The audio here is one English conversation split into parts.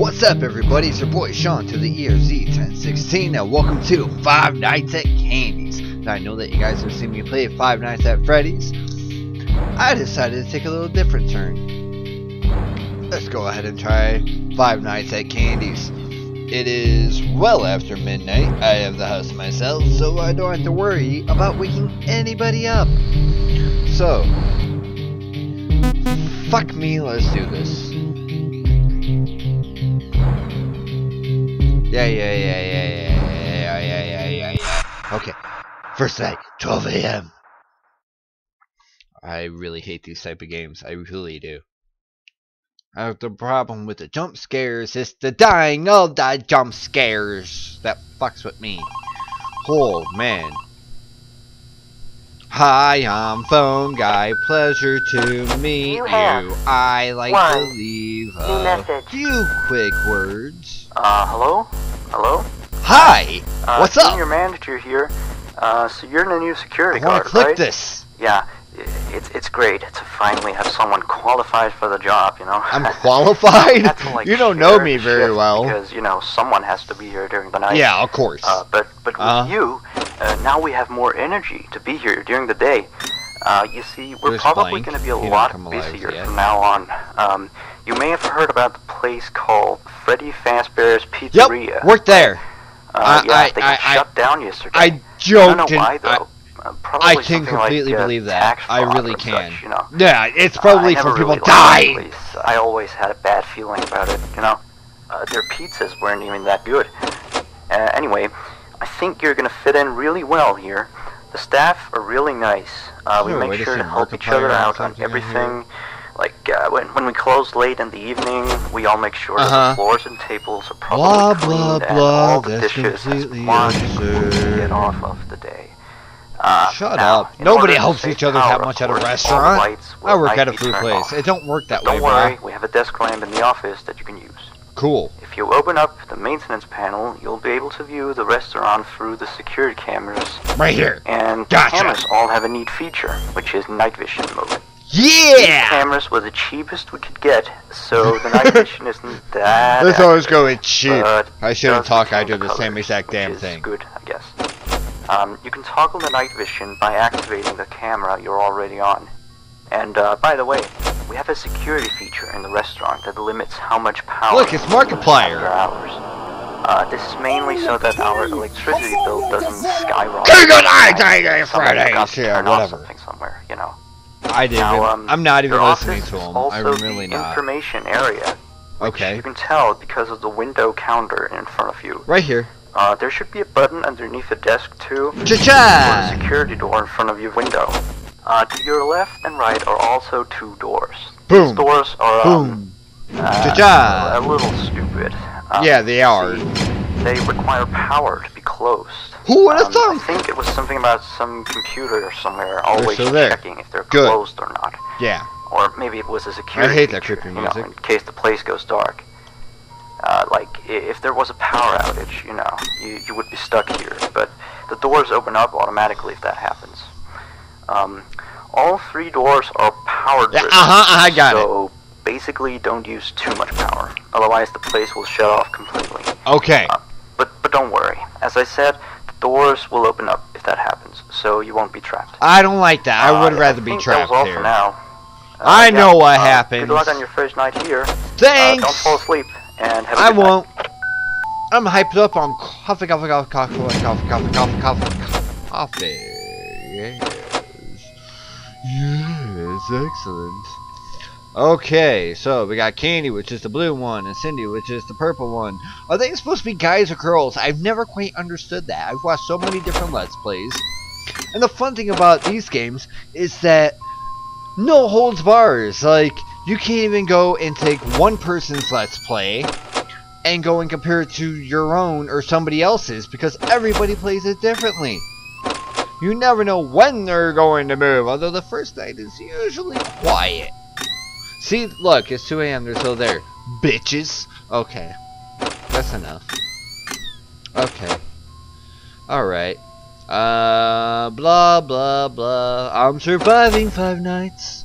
What's up, everybody? It's your boy Shaun to the ERZ 1016, and welcome to Five Nights at Candy's. Now, I know that you guys have seen me play Five Nights at Freddy's. I decided to take a little different turn. Let's go ahead and try Five Nights at Candy's. It is well after midnight. I have the house myself, so I don't have to worry about waking anybody up. So, fuck me, let's do this. Yeah, yeah, yeah, yeah, yeah, yeah, yeah, yeah, yeah, yeah. Okay. First night, 12 a.m. I really hate these type of games. I really do. I have the problem with the jump scares. It's the dying of the jump scares that fucks with me. Oh, man. Hi, I'm Phone Guy. Pleasure to meet You you. I like one to leave a few quick words. Uh, hello? Hello? Hi! Uh, What's up? Senior manager here. Uh, so you're in a new security I guard, click right? this. Yeah, it's it's great to finally have someone qualified for the job, you know? I'm qualified? To, like, you don't know me very well. Because, you know, someone has to be here during the night. Yeah, of course. Uh, but but with Uh-huh. you, uh, now we have more energy to be here during the day. Uh, you see, we're probably going to be a lot busier yet. from now on. Um, you may have heard about the place called Freddy Fazbear's Pizzeria. yep, worked there. Uh, I- yeah, I- they I- got I- shut down yesterday. I I don't know why I, though. Uh, I can something completely like, uh, believe that. I really can. Such, you know. yeah, it's Uh, probably for people really dying. I always had a bad feeling about it. You know, uh, their pizzas weren't even that good. Uh, anyway, I think you're gonna fit in really well here. The staff are really nice. Uh, we Is there a way make sure to help each other out on everything. Like uh, when when we close late in the evening, we all make sure that Uh-huh. the floors and tables are properly blah, cleaned and blah, all the dishes as completely washed and clean to absurd. get off of the day. Uh, Shut now, up. Nobody helps each other that much at a course, all the restaurant. I work at a food place. off. It don't work that Don't way, worry, bro. we have a desk lamp in the office that you can use. Cool. If you open up the maintenance panel, you'll be able to view the restaurant through the security cameras. Right here. And Gotcha. the cameras all have a neat feature, which is night vision mode. These Yeah! cameras were the cheapest we could get, so the night vision isn't that. Let's always go with cheap. I shouldn't talk. I do the same colors, exact damn thing. Good, I guess. Um, you can toggle the night vision by activating the camera you're already on. And uh, by the way, we have a security feature in the restaurant that limits how much power. Look, it's Markiplier. hours. Uh, this is mainly so that our electricity bill doesn't skyrocket. Good night, night, night, Somebody Fridays, yeah, whatever. something somewhere. I didn't. Now, um, I'm not even listening to him. I'm really the not. information area. Okay. You can tell because of the window counter in front of you. Right here. Uh, there should be a button underneath the desk too. For Cha-cha! security door in front of your window. Uh, to your left and right are also two doors. Boom. These doors are um, Boom. uh, Cha-cha. a little stupid. Um, Yeah, they are. see, they require power to be closed. Who would have Um, I think it was something about some computer somewhere always there. checking if they're Good. closed or not. Yeah. Or maybe it was a security I hate that feature, creepy you know, music. in case the place goes dark. Uh, like, if there was a power outage, you know, you, you would be stuck here. But the doors open up automatically if that happens. Um, all three doors are powered. Yeah, uh-huh, I got it. so basically, don't use too much power. Otherwise, the place will shut off completely. Okay. Uh, but but don't worry. As I said, the doors will open up if that happens, so you won't be trapped. I don't like that. I would Uh, rather be think trapped that was all here. For now. Uh, I yeah, know what uh, happens. Good luck on your first night here. Uh, Thanks. don't fall asleep and have a I good night. won't. I'm hyped up on coffee, coffee, coffee, coffee, coffee, coffee, coffee, coffee, coffee. Yes. Yes, excellent. Okay, so we got Candy, which is the blue one, and Cindy, which is the purple one. Are they supposed to be guys or girls? I've never quite understood that. I've watched so many different Let's Plays. And the fun thing about these games is that no holds bars. Like, you can't even go and take one person's Let's Play and go and compare it to your own or somebody else's because everybody plays it differently. You never know when they're going to move, although the first night is usually quiet. See, look, it's 2 a.m. They're still there. Bitches. Okay. That's enough. Okay. Alright. Uh, blah, blah, blah. I'm surviving five nights.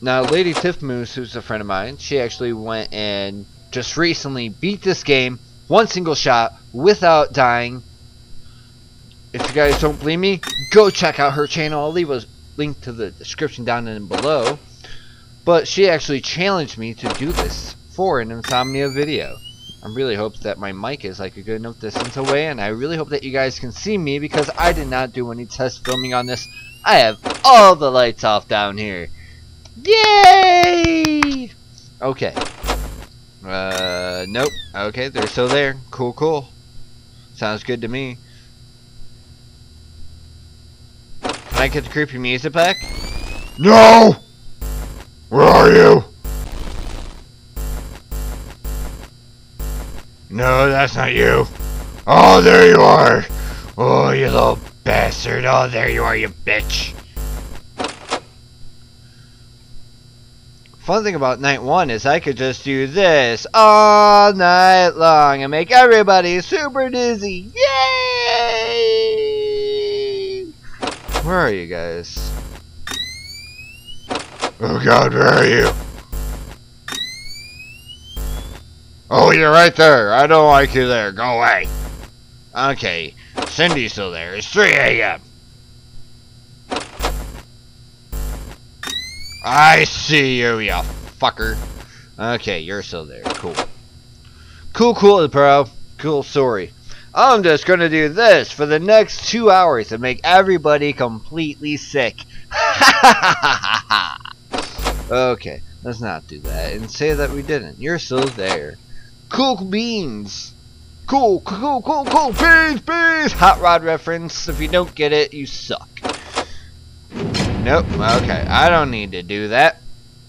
Now, Lady Tiff Moose, who's a friend of mine, she actually went and just recently beat this game one single shot without dying. If you guys don't believe me, go check out her channel. I'll leave a link to the description down in below. But she actually challenged me to do this for an Insomnia video. I really hope that my mic is like a good enough distance away and I really hope that you guys can see me because I did not do any test filming on this. I have all the lights off down here. Yay! Okay. Uh, nope. Okay, they're still there. Cool, cool. Sounds good to me. Can I get the creepy music back? No! Where are you? No, that's not you. Oh, there you are. Oh, you little bastard. Oh, there you are, you bitch. Fun thing about night one is I could just do this all night long and make everybody super dizzy. Yay! Where are you guys? Oh god, where are you? Oh, you're right there. I don't like you there. Go away. Okay, Cindy's still there. It's 3 a.m. I see you, you fucker. Okay, you're still there. Cool. Cool, cool, bro. Cool story. I'm just gonna do this for the next two hours and make everybody completely sick. okay, let's not do that and say that we didn't. You're still there. Cool beans. Cool, cool, cool, cool, beans, beans. Hot rod reference. If you don't get it, you suck. Nope. Okay, I don't need to do that.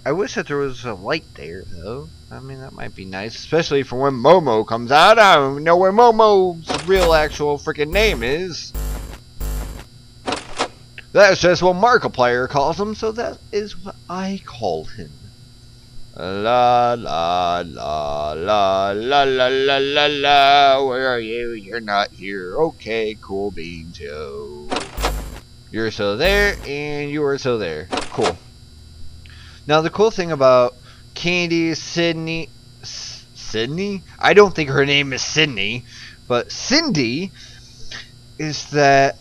I wish that there was a light there, though. I mean, that might be nice, especially for when Momo comes out. I don't even know where Momo's real actual freaking name is. That's just what Markiplier calls him, so that is what I call him. La la la la la la la la la. Where are you? You're not here. Okay, cool beans, yo. You're still there, and you are still there. Cool. Now, the cool thing about Candy, Sydney, Sydney? I don't think her name is Sydney, but Cindy is that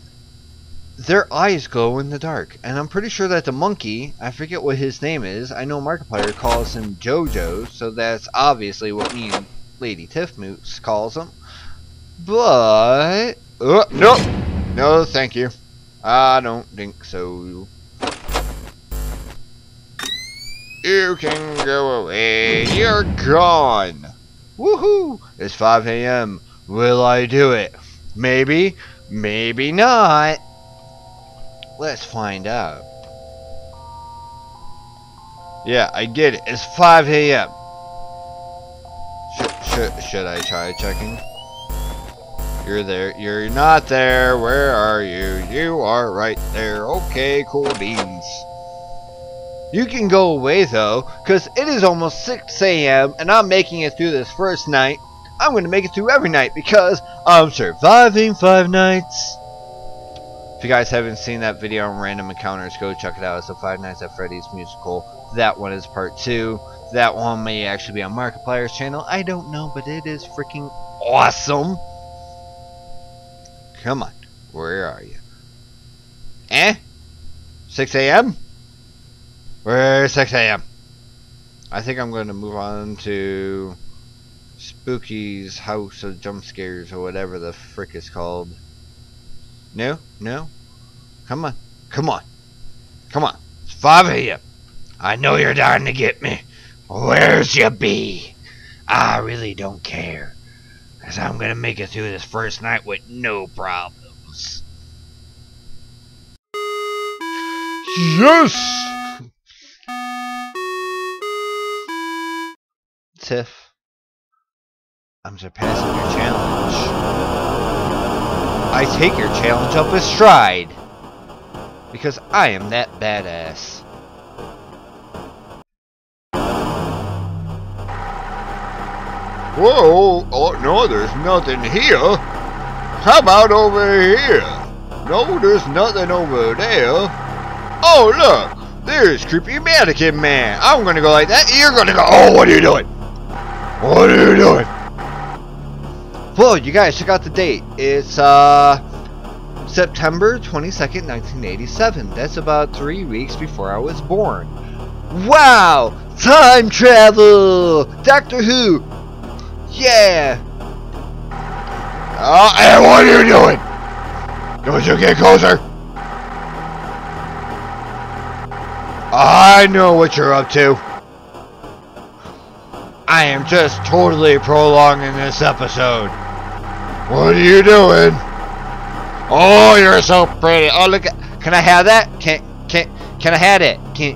their eyes glow in the dark. And I'm pretty sure that the monkey, I forget what his name is, I know Markiplier calls him Jojo, so that's obviously what me and Lady Tiffmoose calls him. But, uh, no, no, thank you. I don't think so. You can go away. You're gone. Woohoo! It's 5 a.m. Will I do it? Maybe, maybe not. Let's find out. Yeah, I did it. It's 5 a.m. Should, should I try checking? You're there. You're not there. Where are you? You are right there. Okay, cool beans. You can go away though, because it is almost 6 a.m. and I'm making it through this first night. I'm going to make it through every night because I'm surviving five nights. If you guys haven't seen that video on random encounters, go check it out. It's the Five Nights at Freddy's musical. That one is part two. That one may actually be on Markiplier's channel. I don't know, but it is freaking awesome. Come on. Where are you? Eh? 6 a.m.? Where's 6 a.m.? I think I'm going to move on to Spooky's House of Jump Scares or whatever the frick is called. No? No? Come on. Come on. Come on. It's 5 a.m. I know you're dying to get me. Where's you be? I really don't care. Because I'm going to make it through this first night with no problems. Yes! Tiff, I'm surpassing your challenge. I take your challenge up a stride. Because I am that badass. Whoa, oh no, there's nothing here. How about over here? No, there's nothing over there. Oh, look, There's creepy mannequin man. I'm gonna go like that. You're gonna go. Oh, what are you doing? What are you doing? Whoa, you guys, check out the date. It's uh September 22nd, 1987. That's about three weeks before I was born. Wow! Time travel! Doctor Who! Yeah! Oh, hey, what are you doing? Don't you get closer? I know what you're up to. I am just totally prolonging this episode. What are you doing? Oh, you're so pretty. Oh, look. Can I have that? Can can can I have it? Can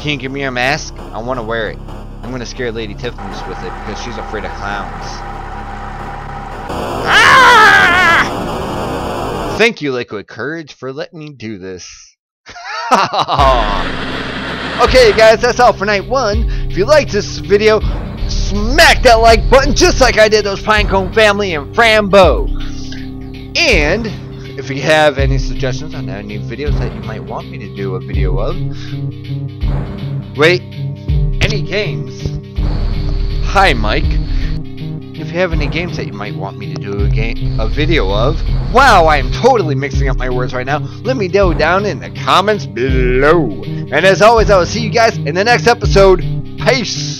can you give me your mask? I want to wear it. I'm gonna scare Lady Tiffany's with it because she's afraid of clowns. Ah! Thank you, Liquid Courage, for letting me do this. okay, guys, that's all for night one. If you liked this video, smack that like button just like I did those Pinecone family and Frambo. And if you have any suggestions on any videos that you might want me to do a video of, wait, any games? Hi, Mike. If you have any games that you might want me to do a game, a video of, wow, I am totally mixing up my words right now. Let me know down in the comments below. And as always, I will see you guys in the next episode. Peace.